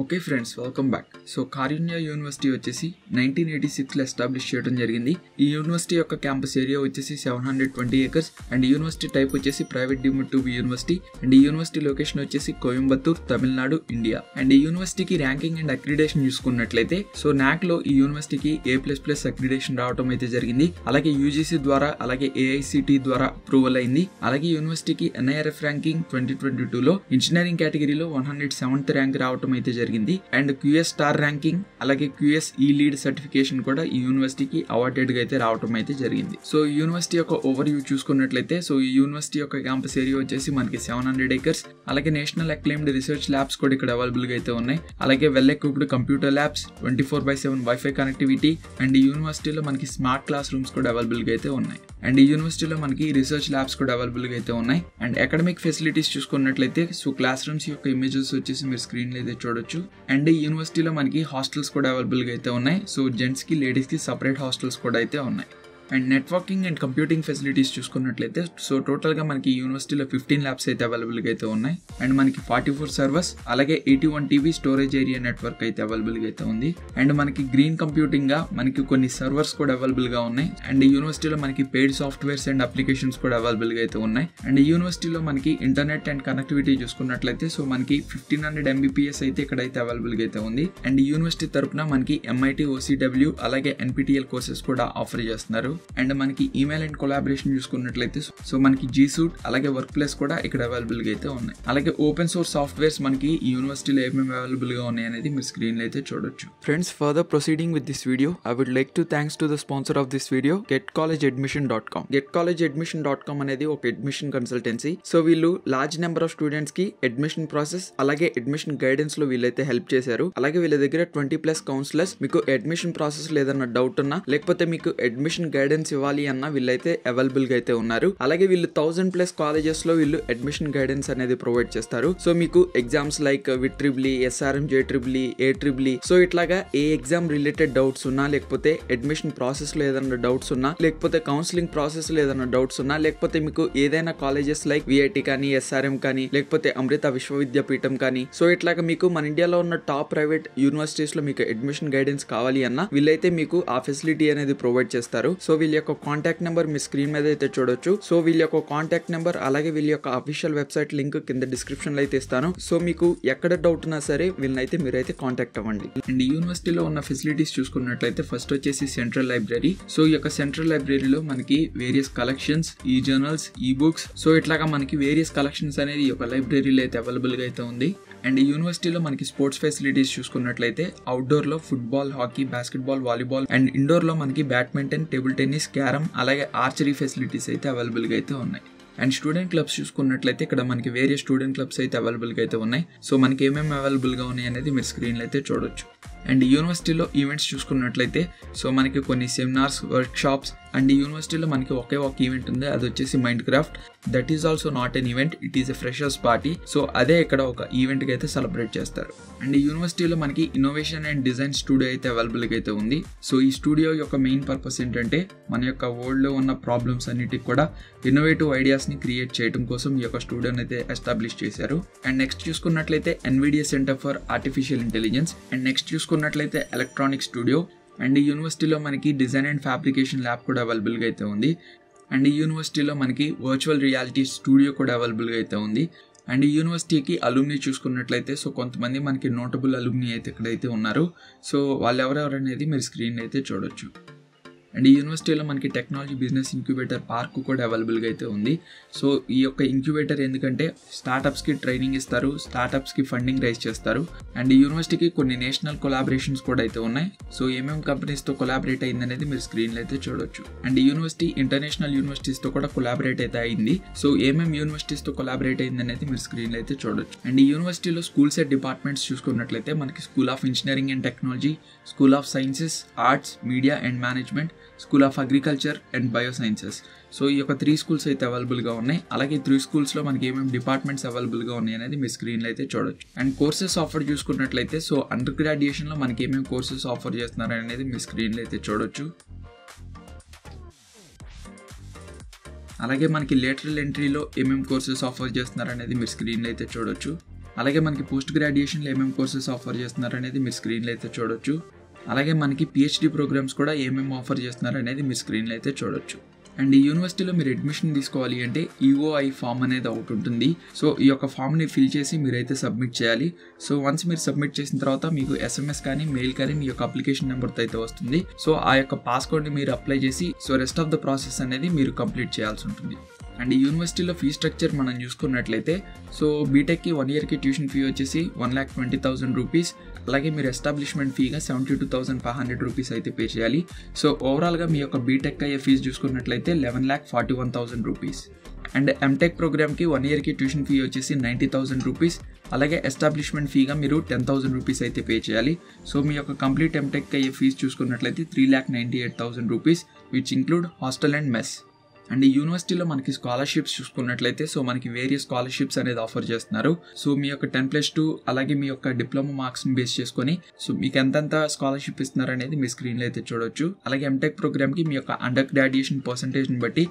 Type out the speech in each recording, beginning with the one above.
Okay friends welcome back. So Karunya university వచ్చేసి nineteen eighty సిక్స్లో establish చేయడం జరిగింది. ఈ యూనివర్సిటీ యొక్క క్యాంపస్ ఏరియా వచ్చేసి seven hundred twenty acres. And university type వచ్చేసి private deemed to be university. And ఈ యూనివర్సిటీ లొకేషన్ వచ్చేసి కోయంబత్తూర్ తమిళనాడు ఇండియా. అండ్ ఈ యూనివర్సిటీకి ర్యాంకింగ్ అండ్ అక్రిడేషన్ చూసుకున్నట్లయితే సో నాక్లో ఈ యూనివర్సిటీకి ఏ ప్లస్ ప్లస్ అక్రిడేషన్ రావడం అయితే జరిగింది. అలాగే యూజీసీ ద్వారా అలాగే ఏఐసిటి ద్వారా అప్రూవల్ అయింది. అలాగే యూనివర్సిటీకి NIRF ranking twenty twenty two లో ఇంజనీరింగ్ కేటగిరీలో వన్ హండ్రెడ్ సెవెంత్ ర్యాంక్ రావడం అయితే జరిగింది. అండ్ క్యూఎస్ స్టార్ ర్యాంకింగ్ అలాగే క్యూఎస్ ఈ లీడ్ సర్టిఫికేషన్ కూడా ఈ యూనివర్సిటీకి అవార్డెడ్గా అయితే రావడం అయితే జరిగింది. సో యూనివర్సిటీ యొక్క ఓవర్ వ్యూ చూసుకున్నట్లయితే సో ఈ యూనివర్సిటీ యొక్క క్యాంపస్ ఏరియా వచ్చేసి మనకి సెవెన్ హండ్రెడ్ ఏకర్స్. అలాగే నేషనల్ అక్లెయిమ్డ్ రీసెర్చ్ ల్యాబ్స్ కూడా ఇక్కడ అవైలబుల్గా అయితే ఉన్నాయి. అలాగే well equipped computer labs twenty four by seven wifi connectivity and యూనివర్సిటీలో మనకి స్మార్ట్ క్లాస్ రూమ్స్ కూడా అవైలబుల్గా అయితే ఉన్నాయి. అండ్ ఈ యూనివర్సిటీలో మనకి రీసెర్చ్ ల్యాబ్స్ కూడా అవైలబుల్గా అయితే ఉన్నాయి. అండ్ అకాడమిక్ ఫెసిలిటీస్ చూసుకున్నట్లయితే సో క్లాస్ రూమ్స్ యొక్క ఇమేజెస్ వచ్చేసి మీరు స్క్రీన్ అయితే చూడొచ్చు. అండ్ ఈ యూనివర్సిటీలో మనకి హాస్టల్స్ కూడా అవైలబుల్గా అయితే ఉన్నాయి. సో జెంట్స్కి లేడీస్కి సపరేట్ హాస్టల్స్ కూడా అయితే ఉన్నాయి. And networking and computing facilities చూసుకున్నట్లయితే సో టోటల్గా మనకి యూనివర్సిటీలో ఫిఫ్టీన్ ల్యాబ్స్ అయితే అవైలబుల్గా అయితే ఉన్నాయి. అండ్ మనకి ఫార్టీ ఫోర్ సర్వర్స్ అలాగే eighty one TB storage area network అయితే అవైలబుల్గా అయితే ఉంది. అండ్ మనకి గ్రీన్ కంప్యూటింగ్గా మనకి కొన్ని సర్వర్స్ కూడా అవైలబుల్గా ఉన్నాయి. అండ్ యూనివర్సిటీలో మనకి పెయిడ్ సాఫ్ట్వేర్స్ అండ్ అప్లికేషన్స్ కూడా అవైలబుల్గా అయితే ఉన్నాయి. అండ్ యూనివర్సిటీలో మనకి ఇంటర్నెట్ అండ్ కనెక్టివిటీ చూసుకున్నట్లయితే సో మనకి ఫిఫ్టీన్ హండ్రెడ్ ఎంబీపీఎస్ అయితే ఇక్కడైతే అవైలబుల్గా అయితే ఉంది. అండ్ యూనివర్సిటీ తరపున మనకి ఎంఐటి ఓసీడబ్ల్యూ అలాగే ఎన్పిటిఎల్ కోర్సెస్ కూడా ఆఫర్ చేస్తున్నారు. అండ్ మనకి ఈమెయిల్ అండ్ కొలాబరేషన్ చూసుకున్నట్లయితే సో మనకి జీ సూట్ అలాగే వర్క్ ప్లేస్ కూడా ఇక్కడ అవైలబుల్గా అయితే ఉన్నాయి. అలాగే ఓపెన్ సోర్స్ సాఫ్ట్వేర్స్ మనకి ఈ యూనివర్సిటీలో ఏమేమి అవైలబుల్గా ఉన్నాయి అనేది మీరు స్క్రీన్లో అయితే చూడొచ్చు. Friends further proceeding with this video I would like to thanks to the sponsor of this video get college admission dot com get college admission dot com అనేది ఒక అడ్మిషన్ కన్సల్టెన్సీ సో వీళ్ళు లార్జ్ నెంబర్ ఆఫ్ స్టూడెంట్స్కి admission process అలాగే admission గైడెన్స్లో వీళ్ళైతే help చేశారు. అలాగే వీళ్ళ దగ్గర ట్వంటీ ప్లస్ కౌన్సిలర్స్ మీకు అడ్మిషన్ ప్రాసెస్ లేదన్న డౌట్ ఉన్నా లేకపోతే మీకు అడ్మిషన్ గైడెన్స్ ఇవ్వాలి అన్న వీళ్ళైతే అవైలబుల్గా అయితే ఉన్నారు. అలాగే వీళ్ళు థౌసండ్ ప్లస్ కాలేజెస్లో వీళ్ళు అడ్మిషన్ గైడెన్స్ అనేది ప్రొవైడ్ చేస్తారు. సో మీకు exams like VIT triple SRM J triple A triple so ఇట్లాగా ఏ ఎగ్జామ్ రిలేటెడ్ డౌట్స్ ఉన్నా లేకపోతే అడ్మిషన్ ప్రాసెస్లో ఏదైనా డౌట్స్ ఉన్నా లేకపోతే కౌన్సిలింగ్ ప్రాసెస్లో ఏదైనా డౌట్స్ ఉన్నా లేకపోతే మీకు ఏదైనా కాలేజెస్ లైక్ విఐటి కానీ ఎస్ఆర్ఎం కానీ లేకపోతే అమృత విశ్వవిద్యాపీఠం కానీ సో ఇట్లాగా మీకు మన ఇండియాలో ఉన్న టాప్ ప్రైవేట్ యూనివర్సిటీస్లో మీకు అడ్మిషన్ గైడెన్స్ కావాలి అన్న వీళ్ళైతే మీకు ఆ ఫెసిలిటీ అనేది ప్రొవైడ్ చేస్తారు. సో సో వీళ్ళ యొక్క కాంటాక్ట్ నెంబర్ మీ స్క్రీన్ మీద అయితే చూడొచ్చు. సో వీళ్ళ యొక్క కాంటాక్ట్ నెంబర్ అలాగే వీళ్ళ యొక్క అఫీషియల్ వెబ్సైట్ లింక్ కింద డిస్క్రిప్షన్లో అయితే ఇస్తాను. సో మీకు ఎక్కడ డౌట్ ఉన్నా సరే వీళ్ళనైతే మీరైతే కాంటాక్ట్ అవ్వండి. అండ్ యూనివర్సిటీలో ఉన్న ఫెసిలిటీస్ చూసుకున్నట్లయితే ఫస్ట్ వచ్చేసి సెంట్రల్ లైబ్రరీ సో ఈ యొక్క సెంట్రల్ లైబ్రరీలో మనకి various collections e journals e books so ఇట్లాగా మనకి వేరియస్ కలెక్షన్స్ అనేది ఈ యొక్క లైబ్రరీలో అయితే అవైలబుల్గా అయితే ఉంది. అండ్ ఈ యూనివర్సిటీలో మనకి స్పోర్ట్స్ ఫెసిలిటీస్ చూసుకున్నట్లయితే అవుట్డోర్లో football hockey basketball volleyball and ఇండోర్లో మనకి బ్యాడ్మింటన్ టేబుల్ టెన్నిస్ క్యారమ్ అలాగే ఆర్చరీ ఫెసిలిటీస్ అయితే అవైలబుల్గా అయితే ఉన్నాయి. అండ్ స్టూడెంట్ క్లబ్స్ చూసుకున్నట్లయితే ఇక్కడ మనకి వేరే స్టూడెంట్ క్లబ్స్ అయితే అవైలబుల్గా అయితే ఉన్నాయి. సో మనకి ఏమేమి అవైలబుల్గా ఉన్నాయి అనేది మీరు స్క్రీన్లో అయితే చూడొచ్చు. అండ్ యూనివర్సిటీలో ఈవెంట్స్ చూసుకున్నట్లయితే సో మనకి కొన్ని సెమినార్స్ వర్క్ షాప్స్ అండ్ ఈ యూనివర్సిటీలో మనకి ఒకే ఒక ఈవెంట్ ఉంది అది వచ్చేసి mind craft that is also not an event it is a freshers party so అదే ఇక్కడ ఒక ఈవెంట్కి అయితే సెలబ్రేట్ చేస్తారు. అండ్ ఈ యూనివర్సిటీలో మనకి ఇన్నోవేషన్ అండ్ డిజైన్ స్టూడియో అయితే అవైలబుల్గా అయితే ఉంది. సో ఈ స్టూడియో యొక్క మెయిన్ పర్పస్ ఏంటంటే మన యొక్క వరల్డ్లో ఉన్న ప్రాబ్లమ్స్ అన్నిటికి కూడా ఇన్నోవేటివ్ ఐడియాస్ని క్రియేట్ చేయడం కోసం ఈ యొక్క స్టూడియోని అయితే ఎస్టాబ్లిష్ చేశారు. అండ్ నెక్స్ట్ చూసుకున్నట్లయితే Nvidia centre for artificial intelligence and next చూసుకున్నట్లయితే ఎలక్ట్రానిక్ స్టూడియో అండ్ ఈ యూనివర్సిటీలో మనకి డిజైన్ అండ్ ఫ్యాబ్రికేషన్ ల్యాబ్ కూడా అవైలబుల్గా అయితే ఉంది. అండ్ ఈ యూనివర్సిటీలో మనకి వర్చువల్ రియాలిటీ స్టూడియో కూడా అవైలబుల్గా అయితే ఉంది. అండ్ ఈ యూనివర్సిటీకి అలుమ్ని చూసుకున్నట్లయితే సో కొంతమంది మనకి నోటబుల్ అలుమ్ని అయితే ఇక్కడైతే ఉన్నారు. సో వాళ్ళు ఎవరెవరు అనేది మీరు స్క్రీన్ అయితే చూడొచ్చు. అండ్ ఈ యూనివర్సిటీలో మనకి టెక్నాలజీ బిజినెస్ ఇంక్యుబేటర్ పార్క్ కూడా అవైలబుల్గా అయితే ఉంది. సో ఈ యొక్క ఇంక్యుబేటర్ ఎందుకంటే స్టార్టప్స్కి ట్రైనింగ్ ఇస్తారు స్టార్టప్స్కి ఫండింగ్ రైజ్ చేస్తారు. అండ్ ఈ యూనివర్సిటీకి కొన్ని నేషనల్ కొలాబరేషన్స్ కూడా అయితే ఉన్నాయి. సో ఏమేమి కంపెనీస్తో కొలాబరేట్ అయింది అనేది మీరు స్క్రీన్లో అయితే చూడొచ్చు. అండ్ ఈ యూనివర్సిటీ ఇంటర్నేషనల్ యూనివర్సిటీస్తో కూడా కొలాబరేట్ అయితే అయింది. సో ఏమేమి యూనివర్సిటీస్తో కొలాబరేట్ అయింది అనేది మీరు స్క్రీన్లో అయితే చూడొచ్చు. అండ్ ఈ యూనివర్సిటీలో స్కూల్స్ అండ్ డిపార్ట్మెంట్స్ చూసుకున్నట్లయితే మనకి school of engineering and technology school of sciences arts media and management school of agriculture and biosciences. So ఈ యొక్క త్రీ స్కూల్స్ అయితే అవైలబుల్గా ఉన్నాయి. అలాగే త్రీ స్కూల్స్లో మనకి ఏమేమి డిపార్ట్మెంట్స్ అవైలబుల్గా ఉన్నాయి అనేది మీ స్క్రీన్లో అయితే చూడొచ్చు. అండ్ కోర్సెస్ ఆఫర్ చూసుకున్నట్లయితే సో అండర్ గ్రాడ్యుయేషన్లో మనకి ఏమేమి కోర్సెస్ ఆఫర్ చేస్తున్నారు అనేది మీ స్క్రీన్లో అయితే చూడొచ్చు. అలాగే మనకి లేటరల్ ఎంట్రీలో ఏమేమి కోర్సెస్ ఆఫర్ చేస్తున్నారు అనేది మీరు స్క్రీన్లో అయితే చూడొచ్చు. అలాగే మనకి పోస్ట్ గ్రాడ్యుయేషన్లో ఏమేమి కోర్సెస్ ఆఫర్ చేస్తున్నారు అనేది మీరు స్క్రీన్లో అయితే చూడొచ్చు. అలాగే మనకి పిహెచ్డి ప్రోగ్రామ్స్ కూడా ఏమేమి ఆఫర్ చేస్తున్నారు అనేది మీరు స్క్రీన్లో అయితే చూడొచ్చు. అండ్ ఈ యూనివర్సిటీలో మీరు అడ్మిషన్ తీసుకోవాలి అంటే ఈఓఐ ఫామ్ అనేది ఒకటి ఉంటుంది. సో ఈ యొక్క ఫామ్ని ఫిల్ చేసి మీరైతే సబ్మిట్ చేయాలి. సో వన్స్ మీరు సబ్మిట్ చేసిన తర్వాత మీకు ఎస్ఎంఎస్ కానీ మెయిల్ కానీ మీ యొక్క అప్లికేషన్ నెంబర్తో అయితే వస్తుంది. సో ఆ యొక్క పాస్కోడ్ని మీరు అప్లై చేసి so rest of the process అనేది మీరు కంప్లీట్ చేయాల్సి ఉంటుంది. అండ్ యూనివర్సిటీలో ఫీ స్ట్రక్చర్ మనం చూసుకున్నట్లయితే సో బీటెక్కి వన్ ఇయర్కి ట్యూషన్ ఫీ వచ్చేసి one lakh twenty thousand rupees అలాగే మీరు establishment ఫీగా seventy two thousand five hundred rupees అయితే పే చేయాలి. సో ఓవరాల్గా మీ యొక్క బీటెక్ అయ్యే ఫీజు చూసుకున్నట్లయితే eleven lakh forty one thousand rupees and MTech ప్రోగ్రామ్కి వన్ ఇయర్కి ట్యూషన్ ఫీ వచ్చేసి నైంటీ థౌసండ్ రూపీస్ అలాగే ఎస్టాబ్లిష్మెంట్ ఫీగా మీరు టెన్ థౌసండ్ రూపీస్ అయితే పే చేయాలి. సో మీ యొక్క కంప్లీట్ ఎంటెక్ అయ్యే ఫీజు చూసుకున్నట్లయితే three lakh ninety eight thousand rupees which include hostel and mess and ఈ యూనివర్సిటీలో మనకి స్కాలర్షిప్స్ చూసుకున్నట్లయితే సో మనకి వేరియస్ స్కాలర్షిప్స్ అనేది ఆఫర్ చేస్తున్నారు. సో మీ యొక్క టెన్ ప్లస్ టూ అలాగే మీ యొక్క డిప్లొమా మార్క్స్ని బేస్ చేసుకొని సో మీకు ఎంతెంత స్కాలర్షిప్ ఇస్తున్నారు అనేది మీ స్క్రీన్లో అయితే చూడొచ్చు. అలాగే ఎంటెక్ ప్రోగ్రామ్కి మీ యొక్క అండర్ గ్రాడ్యుయేషన్ పర్సంటేజ్ని బట్టి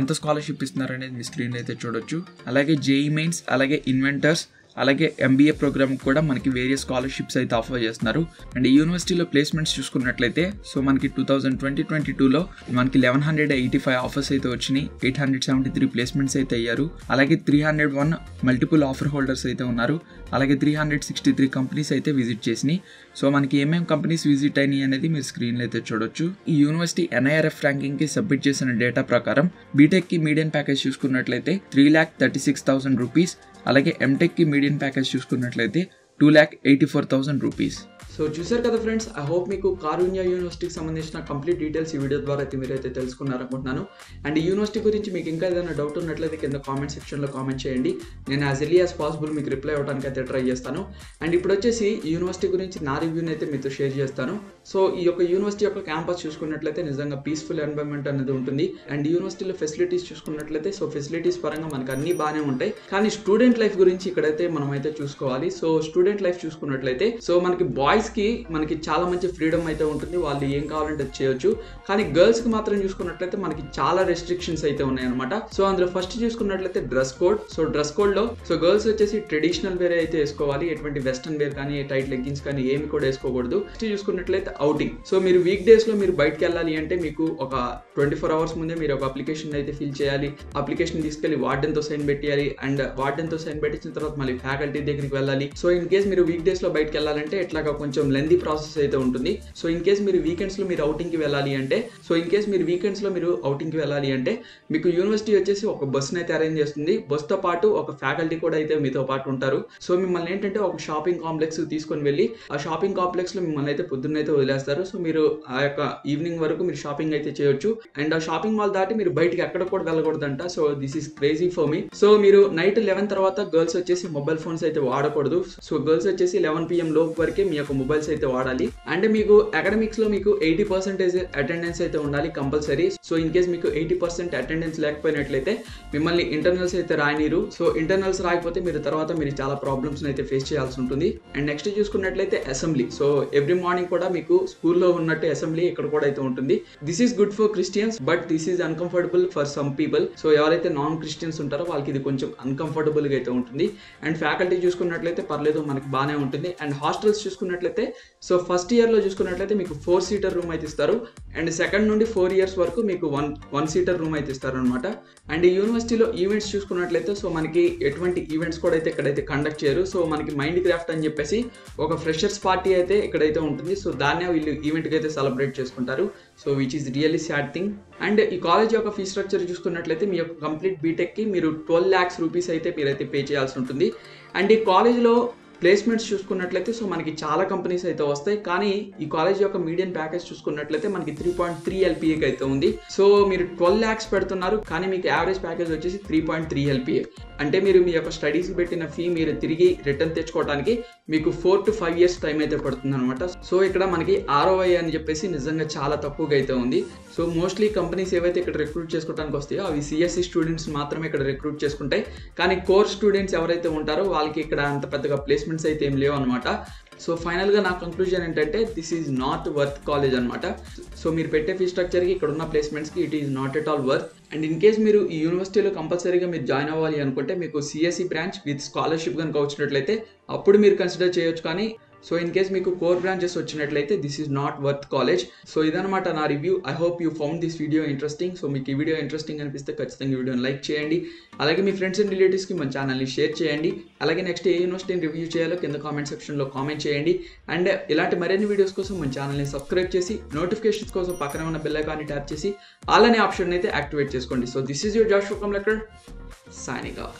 ఎంత స్కాలర్షిప్ ఇస్తున్నారు అనేది మీ స్క్రీన్లో అయితే చూడొచ్చు. అలాగే జేఈ మెయిన్స్ అలాగే ఇన్వెంటర్స్ అలాగే ఎంబీఏ ప్రోగ్రామ్ కూడా మనకి వేరియస్ స్కాలర్షిప్స్ అయితే ఆఫర్ చేస్తున్నారు. అండ్ ఈ యూనివర్సిటీలో ప్లేస్మెంట్స్ చూసుకున్నట్లయితే సో మనకి టూ థౌజండ్ ట్వంటీ ట్వంటీ టూలో మనకి eleven hundred eighty five offers అయితే వచ్చినాయి. Eight hundred seventy three placements అయితే అయ్యారు. అలాగే three hundred one multiple offer holders అయితే ఉన్నారు. అలాగే three hundred sixty three companies అయితే విజిట్ చేసినాయి. సో మనకి ఏమేమి కంపెనీస్ విజిట్ అయినాయి అనేది మీరు స్క్రీన్లో అయితే చూడొచ్చు. ఈ యూనివర్సిటీ ఎన్ఐఆర్ఎఫ్ ర్యాంకింగ్కి సబ్మిట్ చేసిన డేటా ప్రకారం బీటెక్కి మీడియం ప్యాకేజ్ చూసుకున్నట్లయితే three lakh thirty six thousand rupees అలాగే ఎంటెక్కి మీడియం ప్యాకేజ్ చూసుకున్నట్లయితే two lakh eighty four thousand rupees so చూసారు కదా ఫ్రెండ్స్ ఐ హోప్ మీకు కారుణ్య యూనివర్సిటీకి సంబంధించిన కంప్లీట్ డీటెయిల్స్ ఈ వీడియో ద్వారా అయితే మీరైతే తెలుసుకున్నారనుకుంటున్నాను. అండ్ ఈ యూనివర్సిటీ గురించి మీకు ఇంకా ఏదైనా డౌట్ ఉన్నట్లయితే కింద కామెంట్ సెక్షన్లో కామెంట్ చేయండి. నేను యాజ్ ఎర్లీ యాజ్ పాసిబుల్ మీకు రిప్లై అవ్వడానికి అయితే ట్రై చేస్తాను. అండ్ ఇప్పుడు వచ్చేసి యూనివర్సిటీ గురించి నా రివ్యూని అయితే మీతో షేర్ చేస్తాను. సో ఈ యొక్క యూనివర్సిటీ యొక్క క్యాంపస్ చూసుకున్నట్లయితే నిజంగా పీస్ఫుల్ ఎన్వైర్మెంట్ అనేది ఉంటుంది. అండ్ యూనివర్సిటీలో ఫెసిలిటీస్ చూసుకున్నట్లయితే సో ఫెసిలిటీస్ పరంగా మనకు అన్ని బాగానే ఉంటాయి. కానీ స్టూడెంట్ లైఫ్ గురించి ఇక్కడైతే మనం అయితే చూసుకోవాలి. సో స్టూడెంట్ లైఫ్ చూసుకున్నట్లయితే సో మనకి బాయ్స్ కి మనకి చాలా మంచి ఫ్రీడమ్ అయితే ఉంటుంది. వాళ్ళు ఏం కావాలంటే చేయొచ్చు. కానీ గర్ల్స్కి మాత్రం చూసుకున్నట్లయితే మనకి చాలా రెస్ట్రిక్షన్స్ అయితే ఉన్నాయన్నమాట. సో అందులో ఫస్ట్ చూసుకున్నట్లయితే డ్రెస్ కోడ్ సో డ్రెస్ కోడ్లో సో గర్ల్స్ వచ్చేసి ట్రెడిషనల్ వేర్ అయితే వేసుకోవాలి. ఎటువంటి వెస్టర్న్ వేర్ కానీ టైట్ లెగ్గింగ్స్ కానీ ఏమి కూడా వేసుకోకూడదు. నెక్స్ట్ చూసుకున్నట్లయితే అవుటింగ్ సో మీరు వీక్ డేస్లో మీరు బయటకు వెళ్ళాలి అంటే మీకు ఒక ట్వంటీ ఫోర్ అవర్స్ ముందే మీరు ఒక అప్లికేషన్ అయితే ఫిల్ చేయాలి. అప్లికేషన్ తీసుకెళ్ళి వార్డెన్తో సైన్ పెట్టాలి అండ్ వార్డెన్తో సైన్ పెట్టించిన తర్వాత మళ్ళీ ఫ్యాకల్టీ దగ్గరికి వెళ్ళాలి. సో ఇన్ కేస్ మీరు వీక్ డేస్లో బయటకు వెళ్ళాలంటే ఎట్లాగా కొంచెం లెందీ ప్రాసెస్ అయితే ఉంటుంది. సో ఇన్ కేస్ మీరు వీకెండ్స్లో మీరు అవుటింగ్కి కి వెళ్ళాలి అంటే సో ఇన్ కేస్ మీరు వీకెండ్స్లో మీరు అవుటింగ్కి కి వెళ్ళాలి అంటే మీకు యూనివర్సిటీ వచ్చేసి ఒక బస్సును అయితే అరేంజ్ చేస్తుంది. బస్తో పాటు ఒక ఫ్యాకల్టీ కూడా అయితే మీతో పాటు ఉంటారు. సో మిమ్మల్ని ఏంటంటే ఒక షాపింగ్ కాంప్లెక్స్ తీసుకొని వెళ్ళి ఆ షాపింగ్ కాంప్లెక్స్లో మిమ్మల్ని అయితే పొద్దున్నైతే అయితే వదిలేస్తారు. సో మీరు ఆ యొక్క ఈవినింగ్ వరకు మీరు షాపింగ్ అయితే చేయొచ్చు. అండ్ ఆ షాపింగ్ మాల్ దాటి మీరు బయటికి ఎక్కడ కూడా వెళ్ళకూడదంట. So this is crazy for me so మీరు నైట్ లెవెన్ తర్వాత గర్ల్స్ వచ్చేసి మొబైల్ ఫోన్స్ అయితే వాడకూడదు. సో గర్ల్స్ వచ్చేసి లెవెన్ పిఎం లోపు వరకే మీ యొక్క మొబైల్స్ అయితే వాడాలి. అండ్ మీకు అకాడమిక్స్లో మీకు ఎయిటీ పర్సెంటేజ్ అటెండెన్స్ అయితే ఉండాలి కంపల్సరీ. సో ఇన్ కేస్ మీకు ఎయిటీ పర్సెంట్ అటెండెన్స్ లేకపోయినట్లయితే మిమ్మల్ని ఇంటర్నల్స్ అయితే రాయనీరు. సో ఇంటర్నల్స్ రాకపోతే మీరు తర్వాత మీరు చాలా ప్రాబ్లమ్స్ అయితే ఫేస్ చేయాల్సి ఉంటుంది. అండ్ నెక్స్ట్ చూసుకున్నట్లయితే అసెంబ్లీ సో ఎవ్రీ మార్నింగ్ కూడా మీకు స్కూల్లో ఉన్నట్టు అసెంబ్లీ ఇక్కడ కూడా అయితే ఉంటుంది. This is good for Christians but this is uncomfortable for some people so ఎవరైతే నాన్ క్రిస్టియన్స్ ఉంటారో వాళ్ళకి ఇది కొంచెం అన్కంఫర్టబుల్గా అయితే ఉంటుంది. అండ్ ఫ్యాకల్టీ చూసుకున్నట్లయితే పర్లేదు మనకి బాగానే ఉంటుంది. అండ్ హాస్టల్స్ చూసుకున్నట్లయితే సో ఫస్ట్ ఇయర్లో చూసుకున్నట్లయితే మీకు ఫోర్ సీటర్ రూమ్ అయితే ఇస్తారు. అండ్ సెకండ్ నుండి ఫోర్ ఇయర్స్ వరకు మీకు వన్ వన్ సీటర్ రూమ్ అయితే ఇస్తారు అనమాట అండ్ ఈ యూనివర్సిటీలో ఈవెంట్స్ చూసుకున్నట్లయితే సో మనకి ఎటువంటి ఈవెంట్స్ కూడా అయితే ఇక్కడైతే కండక్ట్ చేయరు. సో మనకి మైండ్ క్రాఫ్ట్ అని చెప్పేసి ఒక ఫ్రెషర్స్ పార్టీ అయితే ఇక్కడైతే ఉంటుంది. సో దాన్నే వీళ్ళు ఈవెంట్కి అయితే సెలబ్రేట్ చేసుకుంటారు. So which is really sad thing and ఈ కాలేజ్ యొక్క ఫీ స్ట్రక్చర్ చూసుకున్నట్లయితే మీ యొక్క కంప్లీట్ బీటెక్కి మీరు ట్వెల్వ్ ల్యాక్స్ రూపీస్ అయితే మీరైతే పే చేయాల్సి ఉంటుంది. అండ్ ఈ కాలేజ్లో ప్లేస్మెంట్స్ చూసుకున్నట్లయితే సో మనకి చాలా కంపెనీస్ అయితే వస్తాయి. కానీ ఈ కాలేజ్ యొక్క మీడియం ప్యాకేజ్ చూసుకున్నట్లయితే మనకి త్రీ పాయింట్ త్రీ ఎల్పిఏకి అయితే ఉంది. సో మీరు ట్వెల్వ్ ల్యాక్స్ పెడుతున్నారు కానీ మీకు యావరేజ్ ప్యాకేజ్ వచ్చేసి త్రీ పాయింట్ త్రీ ఎల్పిఏ అంటే మీరు మీ యొక్క స్టడీస్ పెట్టిన ఫీ మీరు తిరిగి రిటర్న్ తెచ్చుకోవడానికి మీకు four to five years time అయితే పడుతుంది అనమాట సో ఇక్కడ మనకి ఆర్ఓఐ అని చెప్పేసి నిజంగా చాలా తక్కువగా అయితే ఉంది. సో మోస్ట్లీ కంపెనీస్ ఏవైతే ఇక్కడ రిక్రూట్ చేసుకోవడానికి వస్తాయో అవి సిఎస్సి స్టూడెంట్స్ మాత్రమే ఇక్కడ రిక్రూట్ చేసుకుంటాయి. కానీ కోర్ స్టూడెంట్స్ ఎవరైతే ఉంటారో వాళ్ళకి ఇక్కడ అంత పెద్దగా ప్లేస్మెంట్స్ అయితే ఏం లేవు అనమాట సో ఫైనల్గా నా కంక్లూజన్ ఏంటంటే this is not worth college అనమాట సో మీరు పెట్టే ఫీ స్ట్రక్చర్కి ఇక్కడ ఉన్న ప్లేస్మెంట్స్కి it is not at all worth and in case మీరు ఈ యూనివర్సిటీలో కంపల్సరీగా మీరు జాయిన్ అవ్వాలి అనుకుంటే మీకు సిఎస్సి బ్రాంచ్ విత్ స్కాలర్షిప్ కనుక వచ్చినట్లయితే అప్పుడు మీరు కన్సిడర్ చేయొచ్చు కానీ సో ఇన్ కేస్ మీకు కోర్ బ్రాంచెస్ వచ్చినట్లయితే this is not worth college so ఇదనమాట నా review I hope you found this video interesting so మీకు ఈ వీడియో ఇంట్రెస్టింగ్ అనిపిస్తే ఖచ్చితంగా ఈ వీడియోని లైక్ చేయండి. అలాగే మీ ఫ్రెండ్స్ అండ్ రిలేటివ్స్కి మన ఛానల్ని షేర్ చేయండి. అలాగే నెక్స్ట్ ఏ యూనివర్సిటీని రివ్యూ చేయాలో కింద కామెంట్ సెక్షన్లో కామెంట్ చేయండి. అండ్ ఇలాంటి మరిన్ని వీడియోస్ కోసం మన ఛానల్ని సబ్స్క్రైబ్ చేసి నోటిఫికేషన్స్ కోసం పక్కన ఉన్న బెల్ ఐకాన్ని ట్యాప్ చేసి ఆల్ అనే ఆప్షన్ అయితే యాక్టివేట్ చేసుకోండి. సో దిస్ ఈజ్ యువర్ జాష్ కమ్ లెక్కర్ సైనింగ్ ఆఫ్